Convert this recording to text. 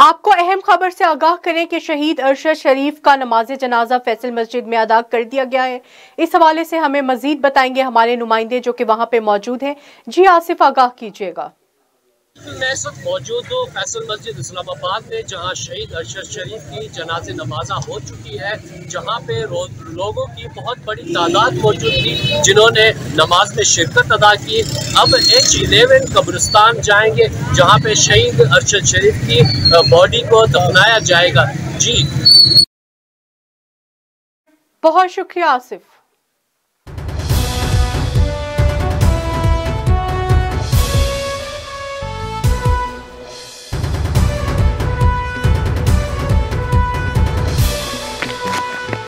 आपको अहम खबर से आगाह करें कि शहीद अरशद शरीफ का नमाज़ जनाजा फैसल मस्जिद में अदा कर दिया गया है। इस हवाले से हमें मजीद बताएँगे हमारे नुमाइंदे जो कि वहाँ पे मौजूद हैं। जी आसिफ, आगाह कीजिएगा। मैं इस वक्त मौजूद हूँ फैसल मस्जिद इस्लामाबाद में, जहाँ शहीद अरशद शरीफ की जनाज नमाजा हो चुकी है, जहाँ पे लोगों की बहुत बड़ी तादाद मौजूद थी, जिन्होंने नमाज़ में शिरकत अदा की। अब एच इलेवन कब्रिस्तान जाएँगे, जहाँ पे शहीद अरशद शरीफ की बॉडी को दफनाया जाएगा। जी। बहुत शुक्रिया, आसिफ।